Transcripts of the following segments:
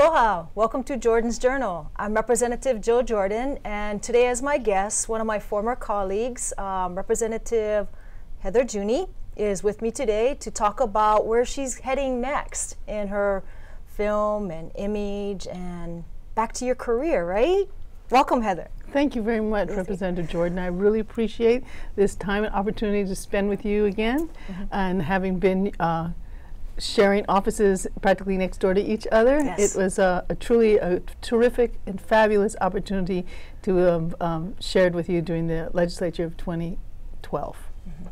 Aloha, welcome to Jordan's Journal. I'm Representative Jo Jordan, and today, as my guest, one of my former colleagues, um, Representative Heather Giugni, is with me today to talk about where she's heading next in her film and image and back to your career, right? Welcome, Heather. Thank you very much, Representative Jordan. I really appreciate this time and opportunity to spend with you again, mm -hmm. and having been uh, sharing offices practically next door to each other. Yes. It was a, a, truly a terrific and fabulous opportunity to have um, shared with you during the legislature of 2012. Mm -hmm.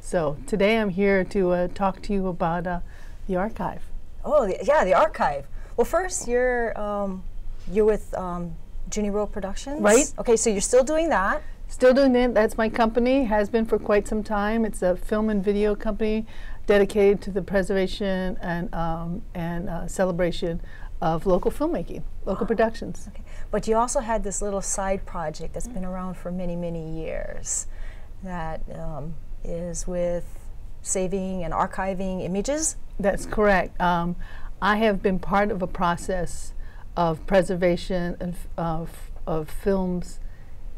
So today I'm here to uh, talk to you about uh, the archive. Oh, the, yeah, the archive. Well, first you're um, you're with um, World Productions, right? Okay, so you're still doing that. Still doing it. That's my company. Has been for quite some time. It's a film and video company dedicated to the preservation and, um, and uh, celebration of local filmmaking, local productions. Okay. But you also had this little side project that's been around for many, many years that um, is with saving and archiving images? That's correct. Um, I have been part of a process of preservation of, of, of films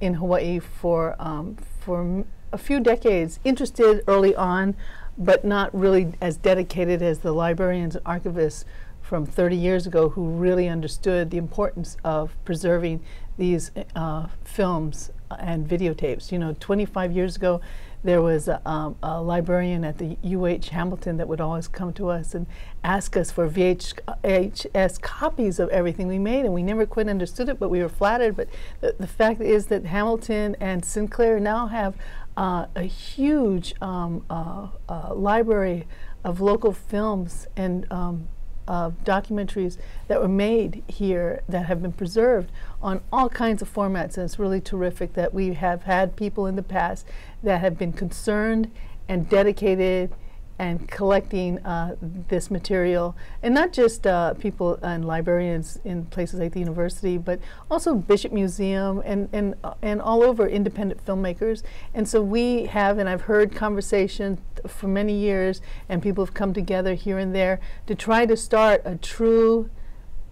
in Hawaii for, um, for a few decades, interested early on but not really as dedicated as the librarians and archivists from 30 years ago who really understood the importance of preserving these uh, films and videotapes. You know, 25 years ago, there was a, um, a, librarian at the UH Hamilton that would always come to us and ask us for VHS copies of everything we made, and we never quite understood it, but we were flattered. But the, the fact is that Hamilton and Sinclair now have uh, a huge um, uh, uh, library of local films and um, Uh, documentaries that were made here that have been preserved on all kinds of formats. And it's really terrific that we have had people in the past that have been concerned and dedicated and collecting uh, this material, and not just uh, people and librarians in places like the university, but also Bishop Museum and and uh, and all over independent filmmakers. And so we have, and I've heard conversation for many years, and people have come together here and there to try to start a true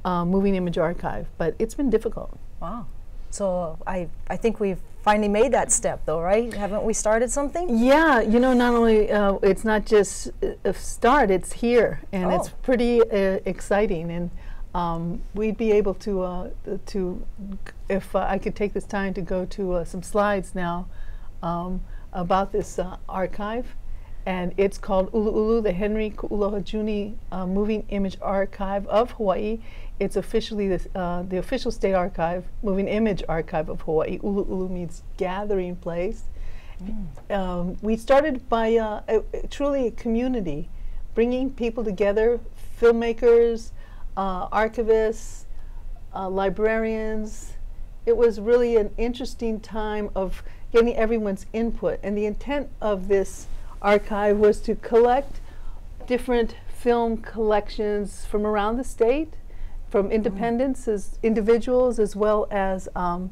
uh, moving image archive. But it's been difficult. Wow. So I I think we've finally made that step though, right? Haven't we started something? Yeah, you know, not only, uh, it's not just a start, it's here. And oh. it's pretty uh, exciting. And um, we'd be able to, uh, to if uh, I could take this time to go to uh, some slides now um, about this uh, archive and it's called Ulu Ulu, the Henry Ku'ualoha Giugni uh, Moving Image Archive of Hawaii. It's officially this, uh, the official state archive, moving image archive of Hawaii. Ulu Ulu means gathering place. Mm. Um, we started by uh, a, a truly a community, bringing people together, filmmakers, uh, archivists, uh, librarians. It was really an interesting time of getting everyone's input. And the intent of this archive was to collect different film collections from around the state, from independents mm. as individuals as well as um,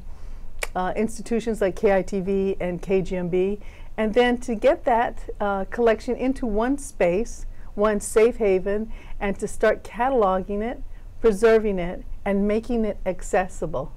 uh, institutions like KITV and KGMB, and then to get that uh, collection into one space, one safe haven, and to start cataloging it, preserving it, and making it accessible.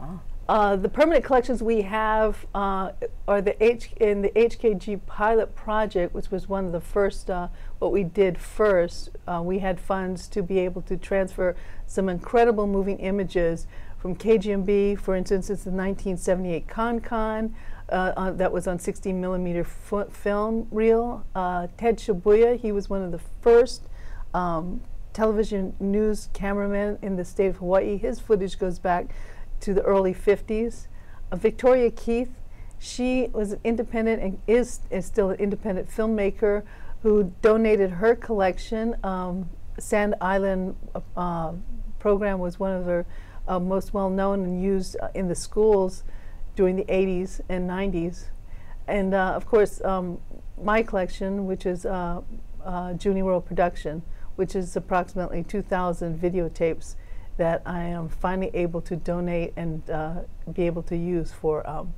Wow. Uh, the permanent collections we have uh, are the H in the HKG pilot project, which was one of the first, uh, what we did first. Uh, we had funds to be able to transfer some incredible moving images from KGMB, for instance, it's the 1978 ConCon, uh, that was on 16 millimeter film reel. Ted Shibuya, he was one of the first um, television news cameramen in the state of Hawaii. His footage goes back to the early 50s. Uh, Victoria Keith, she was an independent and is, is still an independent filmmaker who donated her collection. Um, Sand Island uh, program was one of her uh, most well known and used uh, in the schools during the 80s and 90s. And uh, of course, um, my collection, which is uh, Juniroa Production, which is approximately 2,000 videotapes that I am finally able to donate and uh, be able to use for um,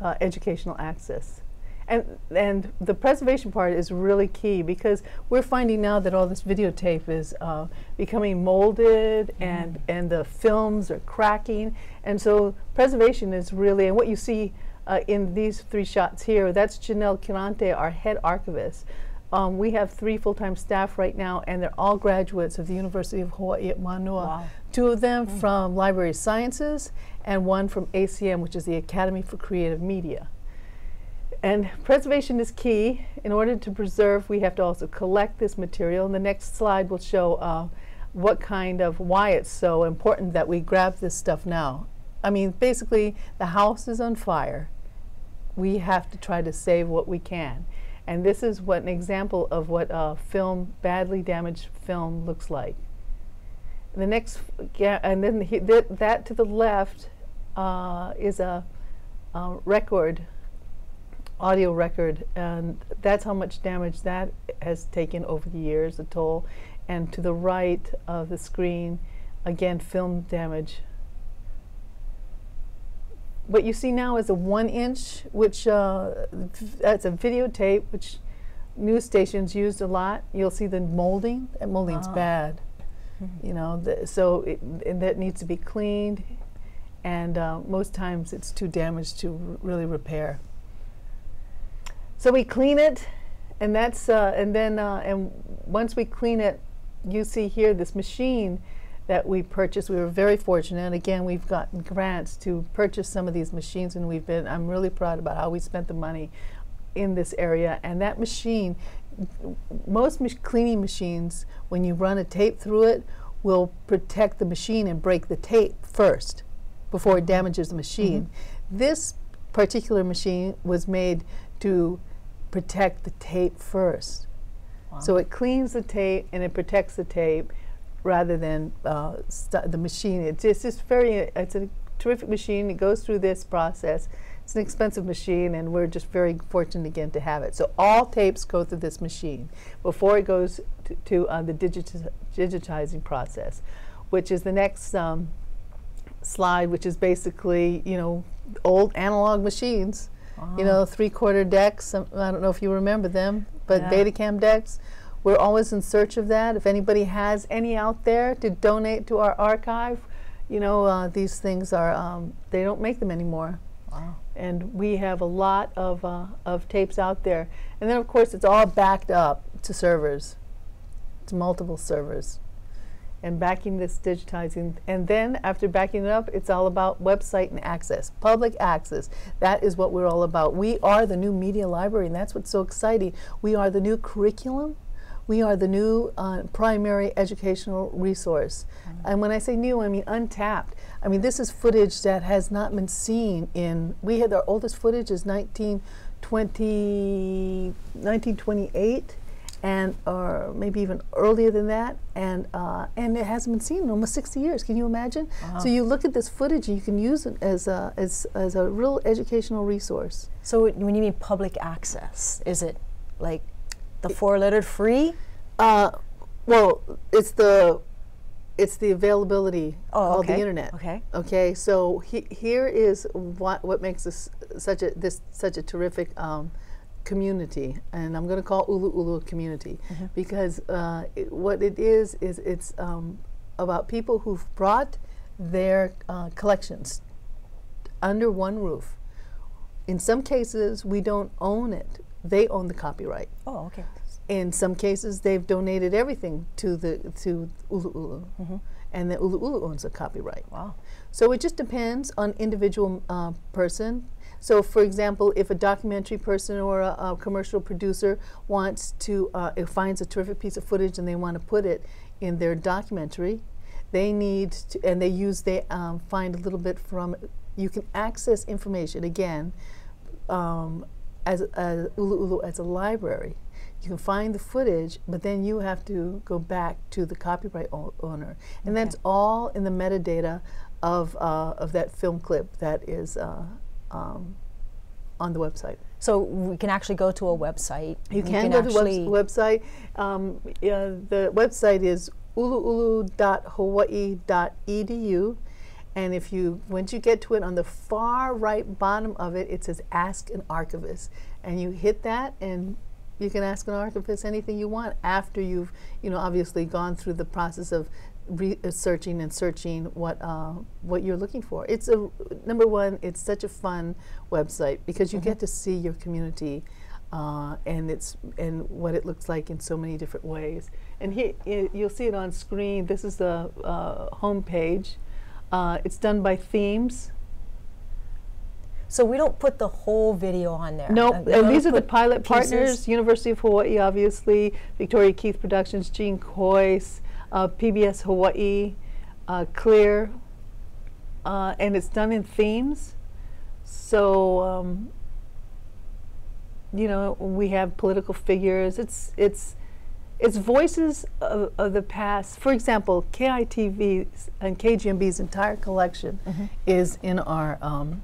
uh, educational access. And, and the preservation part is really key because we're finding now that all this videotape is uh, becoming molded mm. and, and the films are cracking. And so preservation is really, and what you see uh, in these three shots here, that's Janelle Quirante, our head archivist. Um, we have three full-time staff right now, and they're all graduates of the University of Hawaii at Manoa. Wow. Two of them mm. from Library Sciences, and one from ACM, which is the Academy for Creative Media. And preservation is key. In order to preserve, we have to also collect this material. And the next slide will show uh, what kind of, why it's so important that we grab this stuff now. I mean, basically, the house is on fire. We have to try to save what we can. And this is what an example of what a film, badly damaged film looks like. The next, and then he, th that to the left uh, is a, a, record, audio record, and that's how much damage that has taken over the years, the toll. And to the right of the screen, again, film damage. What you see now is a one inch, which uh, that's a videotape, which news stations used a lot. You'll see the molding. That molding's ah. bad. Mm -hmm. You know, the, so it, that needs to be cleaned and uh, most times it's too damaged to really repair. So we clean it, and that's uh, and then uh, and once we clean it, you see here this machine that we purchased. We were very fortunate. And again, we've gotten grants to purchase some of these machines, and we've been. I'm really proud about how we spent the money in this area. And that machine, most mach cleaning machines, when you run a tape through it, will protect the machine and break the tape first before it damages the machine. Mm -hmm. This particular machine was made to protect the tape first. Wow. So it cleans the tape and it protects the tape rather than uh, the machine. It's just, it's very, it's a terrific machine. It goes through this process. It's an expensive machine, and we're just very fortunate again to have it. So all tapes go through this machine before it goes to, to uh, the digitizing process, which is the next um, slide, which is basically, you know, old analog machines. You know, three-quarter decks. Um, I don't know if you remember them, but yeah. Betacam decks. We're always in search of that. If anybody has any out there to donate to our archive, you know, uh, these things are, um, they don't make them anymore. Wow. And we have a lot of, uh, of tapes out there. And then, of course, it's all backed up to servers, to multiple servers and backing this digitizing. And then after backing it up, it's all about website and access, public access. That is what we're all about. We are the new media library, and that's what's so exciting. We are the new curriculum. We are the new uh, primary educational resource. Mm -hmm. And when I say new, I mean untapped. I mean, this is footage that has not been seen in, we had our oldest footage is 1920, 1928 and or maybe even earlier than that, and uh, and it hasn't been seen in almost 60 years. Can you imagine? Uh-huh. So you look at this footage, and you can use it as a, as as a real educational resource. So when you mean public access, is it like the four-lettered free? Uh, well, it's the it's the availability oh, of the internet. Okay. Okay. So he, here is what what makes this such a this such a terrific um, community, and I'm going to call Ulu Ulu a community mm -hmm. because uh, it, what it is is it's um, about people who've brought their uh, collections under one roof. In some cases, we don't own it; they own the copyright. Oh, okay. In some cases, they've donated everything to the to Ulu Ulu, mm -hmm. and the Ulu Ulu owns the copyright. Wow. So it just depends on individual uh, person so, for example, if a documentary person or a, a commercial producer wants to, uh, finds a terrific piece of footage and they want to put it in their documentary, they need to, and they use, they um, find a little bit from, you can access information again um, as, as Ulu Ulu as a library. You can find the footage, but then you have to go back to the copyright owner. And okay. that's all in the metadata of, uh, of that film clip that is uh, um, on the website. So we can actually go to a website. You can, can go to the website. Um, yeah, the website is uluulu.hawaii.edu And if you, once you get to it, on the far right bottom of it, it says Ask an Archivist. And you hit that, and you can ask an archivist anything you want after you've, you know, obviously gone through the process of researching and searching what uh, what you're looking for. It's a number one. It's such a fun website because you mm -hmm. get to see your community, uh, and it's and what it looks like in so many different ways. And here you'll see it on screen. This is the uh, home page. Uh, it's done by themes. So we don't put the whole video on there. No, nope. and these are the pilot pieces. partners: University of Hawaii, obviously, Victoria Keith Productions, Gene Coyce, uh, PBS Hawaii, uh, Clear, uh, and it's done in themes. So um, you know, we have political figures. It's it's it's voices of, of the past. For example, KITV and KGMB's entire collection mm -hmm. is in our um,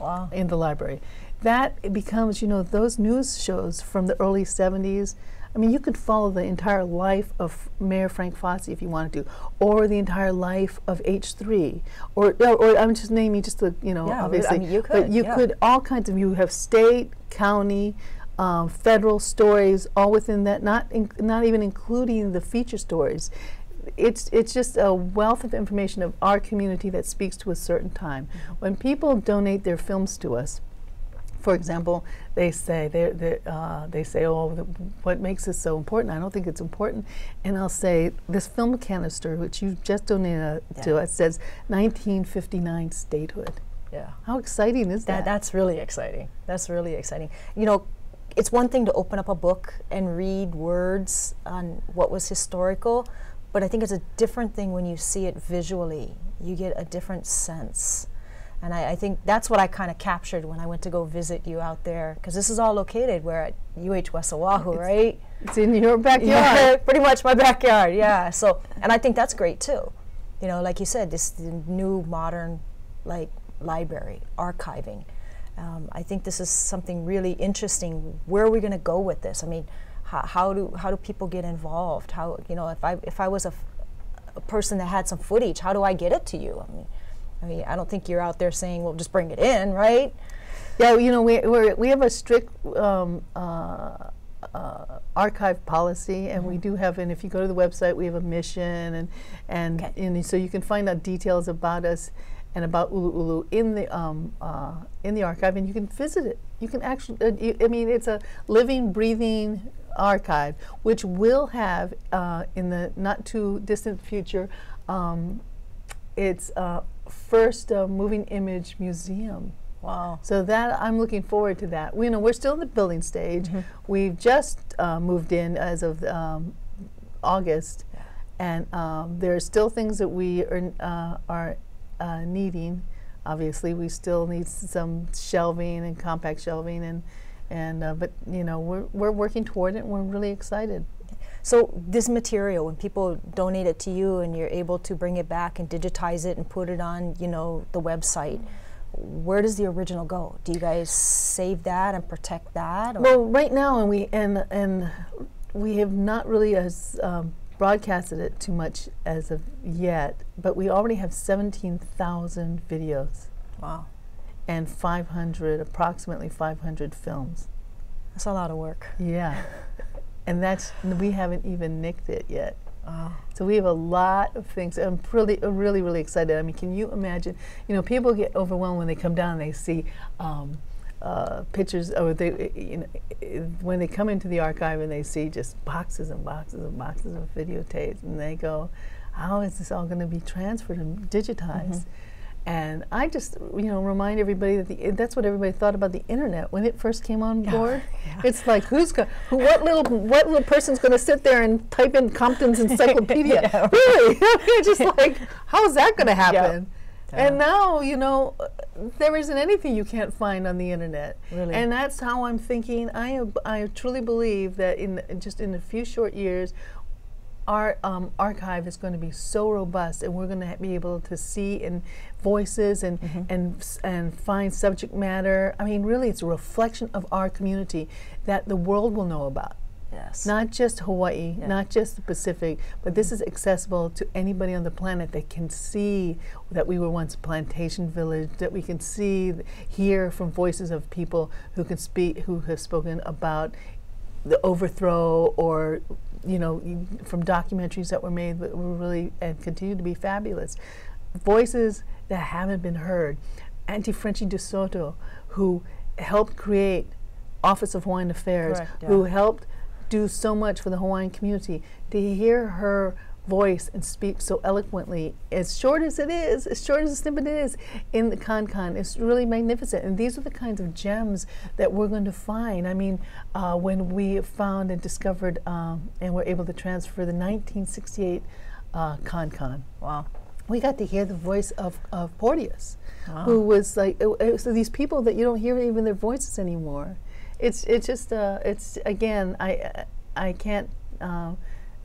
wow. in the library. That becomes, you know, those news shows from the early 70s I mean, you could follow the entire life of Mayor Frank Fasi if you wanted to, or the entire life of H3, or, or, or I'm just naming just the, you know, yeah, obviously. I mean, you could, but you yeah. could, all kinds of, you have state, county, um, federal stories, all within that, not, not even including the feature stories. It's, it's just a wealth of information of our community that speaks to a certain time. Mm -hmm. When people donate their films to us, for example, they say they they uh, they say, oh, the, what makes this so important? I don't think it's important. And I'll say this film canister, which you just donated yeah. to us, says 1959 statehood. Yeah. How exciting is that, that? That's really exciting. That's really exciting. You know, it's one thing to open up a book and read words on what was historical, but I think it's a different thing when you see it visually. You get a different sense. And I, I think that's what I kind of captured when I went to go visit you out there, because this is all located where at UH West Oahu, it's, right? It's in your backyard. Yeah, pretty much my backyard, yeah. So, and I think that's great too. You know, like you said, this new modern, like library archiving. Um, I think this is something really interesting. Where are we going to go with this? I mean, how, how, do how do people get involved? How you know if I if I was a, a person that had some footage, how do I get it to you? I mean, I mean, I don't think you're out there saying, well, just bring it in, right? Yeah, you know, we we we have a strict um, uh, uh, archive policy, and mm -hmm. we mm-hmm. do have. And if you go to the website, we have a mission, and and, okay. and so you can find out details about us and about Ulu Ulu in the um, uh, in the archive, and you can visit it. You can actually. Uh, you, I mean, it's a living, breathing archive, which will have uh, in the not too distant future. Um, it's uh, first uh, moving image museum. Wow. So that I'm looking forward to that. We you know we're still in the building stage. Mm -hmm. We've just uh, moved in as of um, August, and um, there are still things that we are, uh, are uh, needing. Obviously, we still need some shelving and compact shelving, and and uh, but you know we're we're working toward it. and We're really excited. So this material, when people donate it to you and you're able to bring it back and digitize it and put it on, you know, the website, where does the original go? Do you guys save that and protect that? Or? Well, right now, and we and and we have not really as um, broadcasted it too much as of yet, but we already have 17,000 videos. Wow. And 500, approximately 500 films. That's a lot of work. Yeah. and that's we haven't even nicked it yet. Oh. So we have a lot of things. I'm really, really, really excited. I mean, can you imagine? You know, people get overwhelmed when they come down and they see um, uh, pictures, or they, you know, when they come into the archive and they see just boxes and boxes and boxes of videotapes, and they go, "How is this all going to be transferred and digitized?" Mm -hmm. And I just, you know, remind everybody that the, that's what everybody thought about the internet when it first came on board. Yeah. It's like who's going, who, what little, what little person's going to sit there and type in Compton's Encyclopedia? yeah, really? just like, how's that going to happen? Yeah. And now, you know, there isn't anything you can't find on the internet. Really? And that's how I'm thinking. I, I truly believe that in just in a few short years, our um, archive is going to be so robust and we're going to be able to see in voices and, mm -hmm. and, and find subject matter. I mean, really, it's a reflection of our community that the world will know about. Yes. Not just Hawaii, Yeah. not just the Pacific, but this is accessible to anybody on the planet that can see that we were once a plantation village, that we can see, hear from voices of people who can speak, who have spoken about the overthrow or, you know, from documentaries that were made that were really and continue to be fabulous. Voices that haven't been heard. Auntie Frenchy de Soto, who helped create Office of Hawaiian Affairs, Correct, who helped do so much for the Hawaiian community. To hear her voice and speak so eloquently, as short as it is, as short as a snippet it is, in the Con it's really magnificent. And these are the kinds of gems that we're going to find. I mean, uh, when we found and discovered um, and were able to transfer the 1968 uh, Con Wow. we got to hear the voice of, of Porteus, Wow. who was like, it, it- so these people that you don't hear even their voices anymore. It's it's just uh, it's again I I can't uh,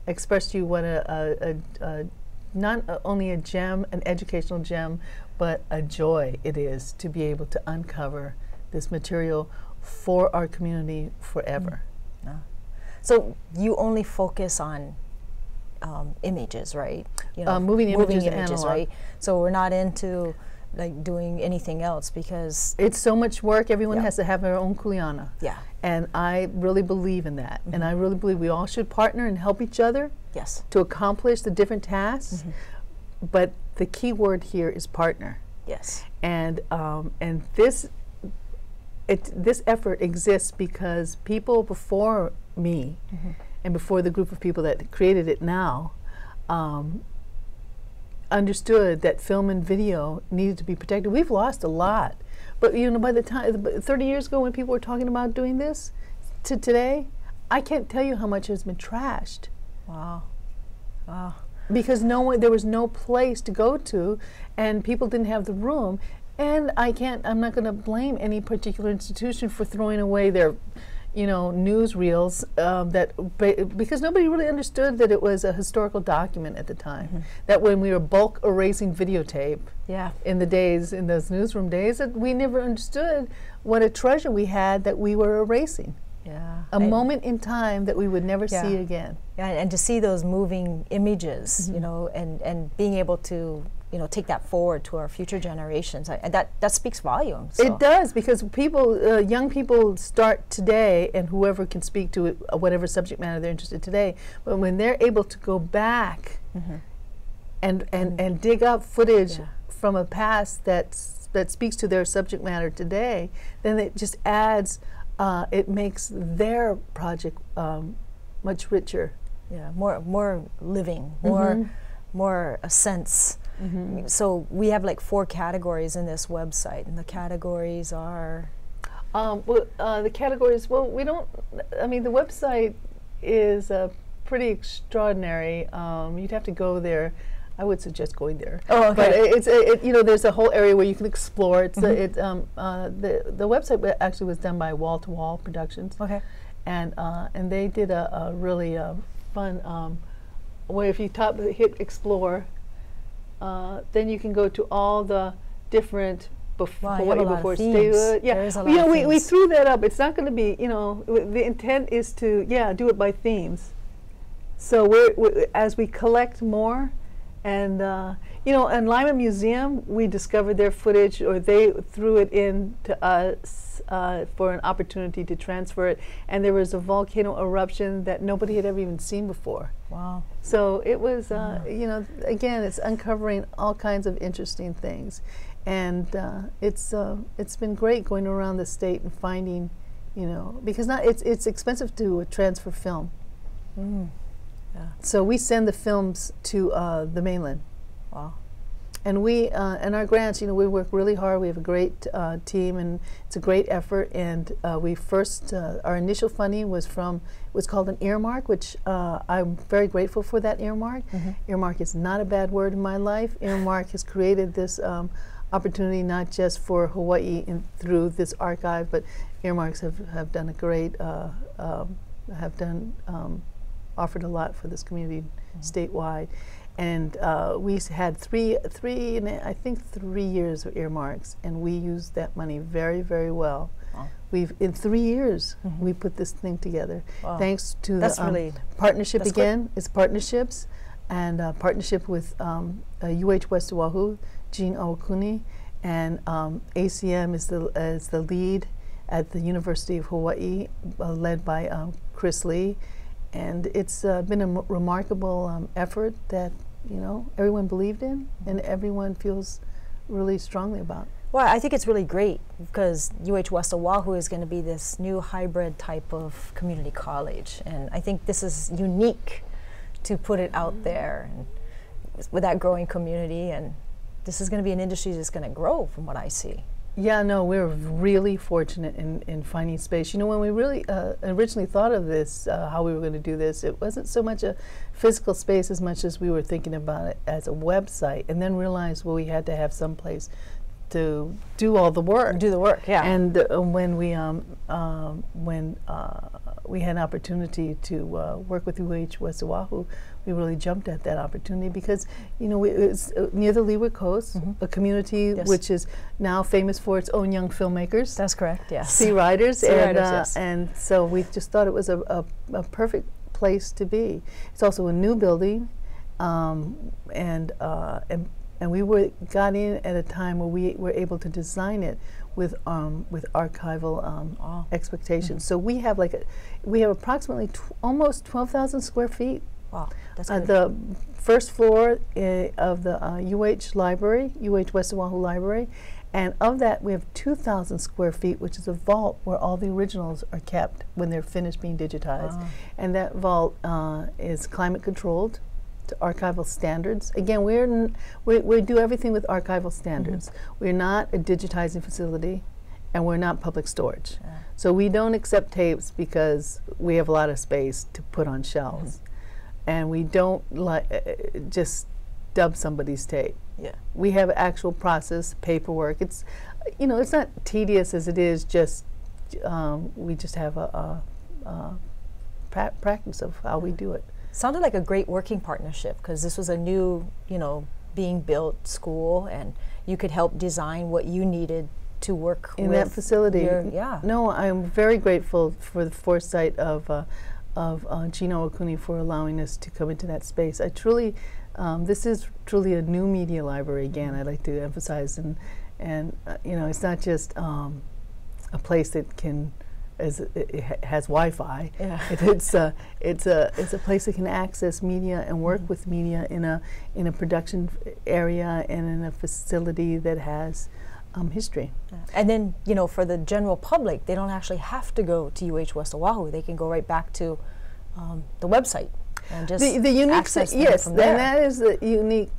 express to you what a, a, a, a not only a gem, an educational gem, but a joy it is to be able to uncover this material for our community forever. So you only focus on um, images, right? You Uh, moving images and analog. right? So we're not into like doing anything else because It's so much work. Everyone Yeah. has to have their own kuleana. yeah, And I really believe in that. And I Mm-hmm. really believe we all should partner and help each other yes, to accomplish the different tasks. Mm-hmm. But the key word here is partner. yes, And um, and this it this effort exists because people before me Mm-hmm. and before the group of people that created it now um, understood that film and video needed to be protected. We've lost a lot, but you know, by the time 30 years ago when people were talking about doing this, to today, I can't tell you how much has been trashed. Wow, wow, because no one there was no place to go to and people didn't have the room. And i can't i'm not going to blame any particular institution for throwing away their you know newsreels um, that ba- because nobody really understood that it was a historical document at the time. That when we were bulk erasing videotape yeah, in the days in those newsroom days that we never understood what a treasure we had that we were erasing. Yeah. a moment in time that we would never see again. Yeah, and to see those moving images, Mm-hmm. you know, and, and being able to, you know, take that forward to our future generations, I, and that that speaks volumes. so- It does because people, uh, young people start today, and whoever can speak to it, uh, whatever subject matter they're interested in today. But when they're able to go back and and, and dig up footage. Yeah. from a past that's that speaks to their subject matter today, then it just adds. Uh, it makes their project um, much richer. Yeah, more more living, more Mhm. more a sense. So we have like four categories in this website, and the categories are Um, well, uh, the categories. Well, we don't. I mean, the website is uh, pretty extraordinary. Um, you'd have to go there. I would suggest going there. Oh, But okay. it- it's a, it, you know there's a whole area where you can explore. It's a, it um, uh, the the website actually was done by Wall to Wall Productions, okay. and uh, and they did a, a really uh, fun um, where if you top hit explore, uh, then you can go to all the different before Wow, you have a Hawaii lot of before themes. statehood. Yeah, There is a lot yeah. of We, we threw that up. It's not going to be you know the intent is to yeah do it by themes. So we're, we as we collect more, and uh, you know, in Lyman Museum, we discovered their footage, or they threw it in to us uh, for an opportunity to transfer it, and there was a volcano eruption that nobody had ever even seen before. Wow. So it was, uh, you know, again, it's uncovering all kinds of interesting things, and uh, it's uh, it's been great going around the state and finding, you know, because not it's it's expensive to transfer film. Mm. So we send the films to uh, the mainland, Wow. and we uh, and our grants. You know, we work really hard. We have a great uh, team, and it's a great effort. And uh, we first uh, our initial funding was from was called an earmark, which uh, I'm very grateful for that earmark. Earmark is not a bad word in my life. Earmark has created this. Um, opportunity not just for Hawaii in, through this archive, but earmarks have, have done a great, uh, um, have done, um, offered a lot for this community statewide. and uh, we had three, three, I think three years of earmarks, and we used that money very, very well. Wow. We've in three years we put this thing together, Wow. thanks to That's the um, really- partnership again. It's partnerships, and uh, partnership with um, uh, UH West Oahu, Gene Awakuni, and um, ACM is the is the lead at the University of Hawaii, uh, led by um, Chris Lee, and it's uh, been a remarkable um, effort that you know everyone believed in and everyone feels really strongly about. Well, I think it's really great because UH West Oahu is going to be this new hybrid type of community college, and I think this is unique to put it out there and with that growing community, and this is going to be an industry that's going to grow, from what I see. Yeah, no, we're really fortunate in, in finding space. You know, when we really uh, originally thought of this, uh, how we were going to do this, it wasn't so much a physical space as much as we were thinking about it as a website, and then realized, well, we had to have some place to do all the work. Do the work, yeah. And uh, when we um, um, when uh, we had an opportunity to uh, work with UH West Oahu, we really jumped at that opportunity because you know we, it's uh, near the Leeward Coast, a community. Yes. which is now famous for its own young filmmakers, That's correct. Yes. sea riders, Sea and riders, uh, yes. and so we just thought it was a, a, a perfect place to be. It's also a new building, um, and, uh, and and we were got in at a time where we were able to design it with um, with archival um, Oh. expectations. So we have like a, we have approximately tw- almost twelve thousand square feet. Wow, that's Uh, the first floor uh, of the uh, UH library, UH West Oahu Library, and of that we have 2,000 square feet, which is a vault where all the originals are kept when they're finished being digitized. Ah. And that vault uh, is climate controlled to archival standards. Again, we're n- we, we do everything with archival standards. We're not a digitizing facility, and we're not public storage. So we don't accept tapes because we have a lot of space to put on shelves, and we don't like uh, just dub somebody's tape. yeah. We have actual process, paperwork. It's, you know, it's not tedious as it is just. Um, we just have a, a, a pra- practice of how we do it. sounded like a great working partnership because this was a new, you know, being built school, and you could help design what you needed to work in with that facility. your- yeah. No, I'm very grateful for the foresight of uh, of uh, Gene Awakuni for allowing us to come into that space. I truly, um, this is truly a new media library. Again, I'd like to emphasize, and and uh, you know, it's not just um, a place that can. As it, it has Wi-Fi, Yeah. it, it's a it's a it's a place that can access media and work Mm-hmm. with media in a in a production area and in a facility that has um, history. And then, you know, for the general public, they don't actually have to go to UH West Oahu. They can go right back to um, the website and just the, the unique access thing, yes, there. that is the unique.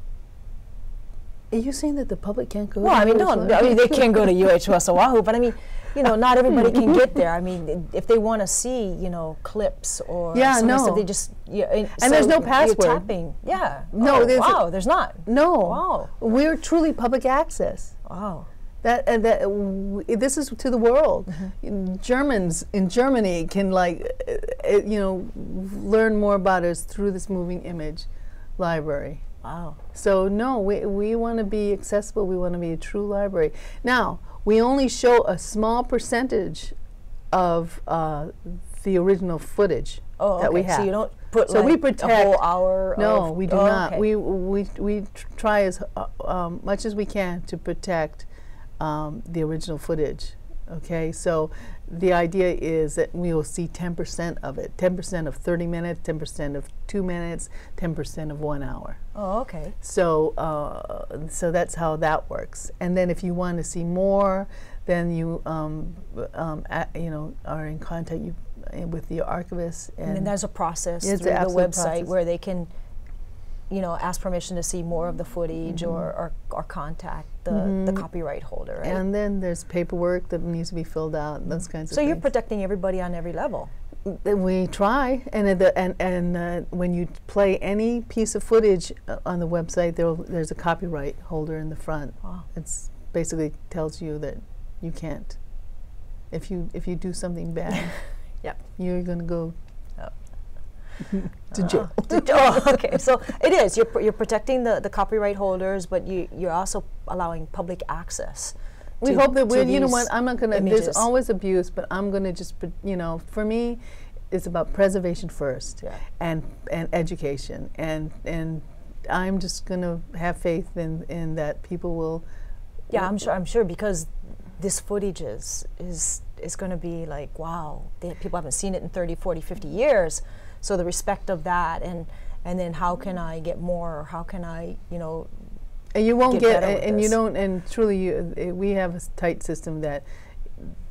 Are you saying that the public can't go? Well, to I mean, no. I mean they can go to UH West Oahu, but I mean, you know, not everybody can get there. I mean, if they want to see, you know, clips or Yeah, of stuff, no. they just yeah. And, And there's no password. Tapping, yeah. No, Oh, there's a- wow, there's not. no, Wow. we're truly public access. Wow. That and that w- this is to the world. Mm-hmm. Germans in Germany can like, uh, uh, you know, learn more about us through this moving image library. Wow. So no, we, we want to be accessible. We want to be a true library. Now we only show a small percentage of uh, the original footage Oh, that we have. So you don't put So like we a protect- whole hour. No, we do oh, not. okay. We we we tr- try as uh, um, much as we can to protect um, the original footage. Okay, so the idea is that we will see 10% of it 10% of 30 minutes, 10% of two minutes, 10% of one hour. Oh, okay. So, uh, so that's how that works. And then if you want to see more, then you, um, um, a- you know, are in contact you, uh, with the archivist. And, And, there's a process through the website process. where they can, you know, ask permission to see more of the footage Mm-hmm. or, or, or contact the, the copyright holder, right? and then there's paperwork that needs to be filled out, those kinds so of So you're things. protecting everybody on every level. We try, and at the, and and uh, when you play any piece of footage uh, on the website, there there's a copyright holder in the front. Wow. It's basically tells you that you can't. If you if you do something bad, Yep. you're going to go. to ah. jail. to jail. okay, so it is. You're, pr- you're protecting the, the copyright holders, but you, you're also allowing public access. we to- hope that we you know what i'm not gonna images. there's always abuse but i'm gonna just you know for me it's about preservation first Yeah. and and education and and i'm just gonna have faith in in that people will Yeah, I'm sure. I'm sure because this footage is is is going to be like, wow, they, people haven't seen it in 30, 40, 50 years. So the respect of that, and and then how can I get more? Or how can I, you know, and you won't get get, better a- with and you don't and truly you, we have a tight system that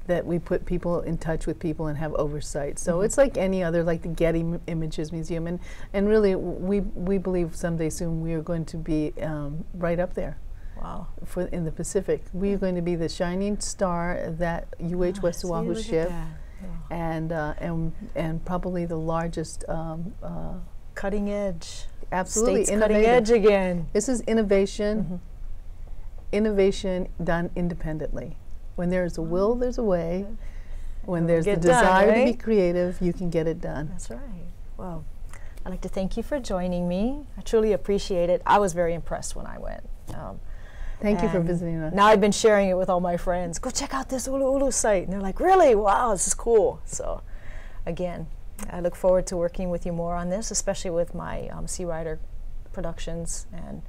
that we put people in touch with people and have oversight. So Mhm. it's like any other, like the Getty M- Images Museum, and and really we we believe someday soon we are going to be um, right up there. wow. for in the Pacific. We are going to be the shining star that UH West See, Oahu ship, that. And uh, and and probably the largest. Um, uh, Cutting edge. absolutely cutting edge again. This is innovation. Mhm. Innovation done independently. When there's a will, there's a way. When there's the done, desire to be creative, you can get it done. That's right. Well, I'd like to thank you for joining me. I truly appreciate it. I was very impressed when I went. Um, Thank you for visiting us. Now I've been sharing it with all my friends. Go check out this Ulu Ulu site. And they're like, really? Wow, this is cool. So, again, I look forward to working with you more on this, especially with my um, Searider productions. And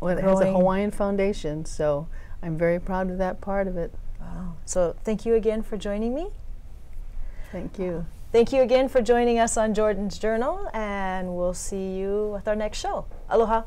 Well, it has a Hawaiian foundation, so I'm very proud of that part of it. wow. So, thank you again for joining me. Thank you. Thank you again for joining us on Jordan's Journal, and we'll see you with our next show. Aloha.